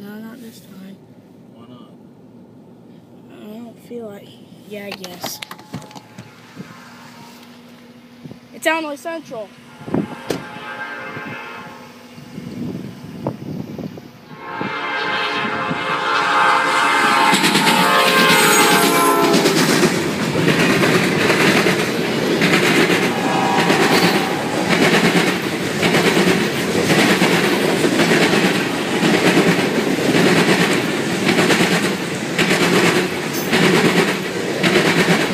No, not this time. Why not? I don't feel like. Yeah, I guess. It's Illinois Central. you